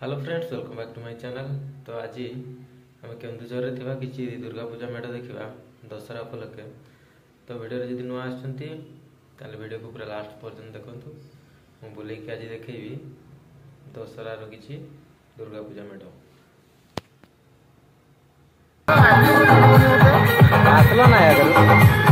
hello friends welcome back to my channel तो आज आम केन्दूर थी कि दुर्गा पूजा मेढ देखा दशहरा उपलक्षे तो भिडर जब नुआ आस भिडियो को पूरा लास्ट पर्यटन देखु मुझे बुले कि आज देखी दशहर कि दुर्गा पूजा मेढ ना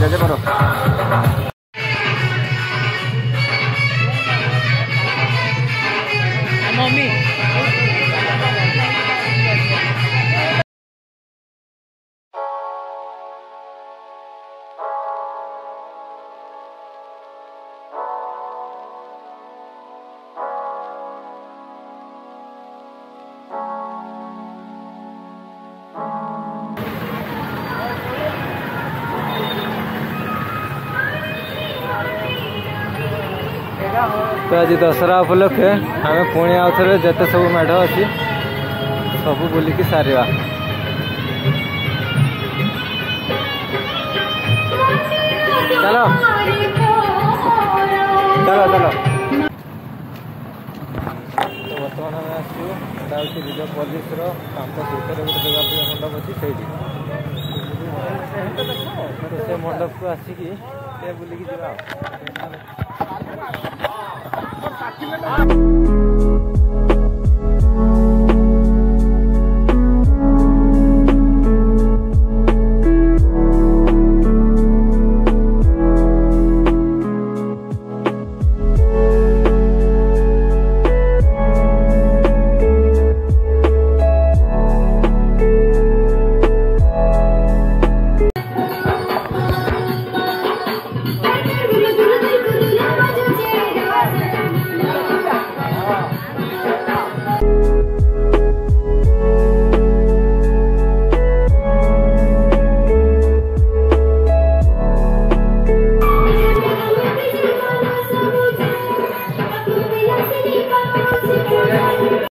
যেতে পারো মম্মি तो आज दशहरा उपलक्षे आम पुणी आउ थे जिते सब मेढ़ अच्छी सब बुलिक सारे चल चल तो बर्तमान आम आस पुलिस रुपये मंडप अच्छी से मंडप को आसिक बुल 啊。